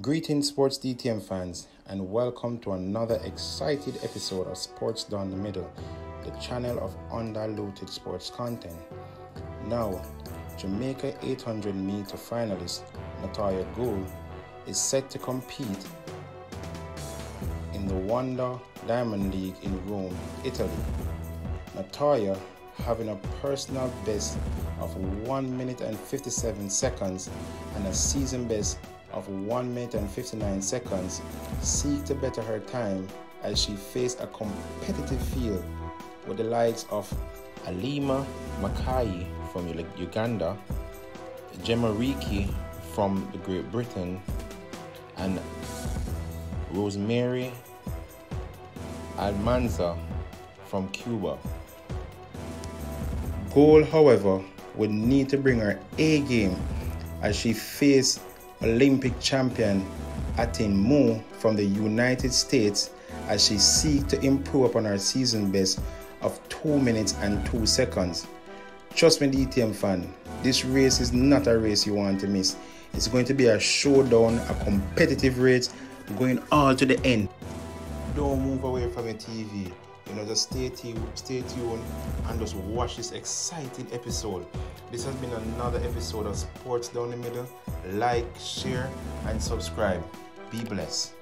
Greetings, Sports DTM fans, and welcome to another excited episode of Sports Down the Middle, the channel of undiluted sports content. Now, Jamaica 800 meter finalist Natoya Goule is set to compete in the Wanda Diamond League in Rome, Italy. Natoya having a personal best of 1 minute and 57 seconds and a season best of 1 minute and 59 seconds seek to better her time as she faced a competitive field with the likes of Alima Makai from Uganda, Gemma Reekie from Great Britain, and Rosemary Almanza from Cuba. Goule, however, would need to bring her A game as she faced Olympic champion Athing Mu from the United States as she seeks to improve upon her season best of 2 minutes and 2 seconds. Trust me, DTM fan, this race is not a race you want to miss. It's going to be a showdown, a competitive race going all to the end. Don't move away from your TV. You know, just stay tuned, stay tuned and just watch this exciting episode. This has been another episode of Sports Down the Middle. Like, share, and subscribe. Be blessed.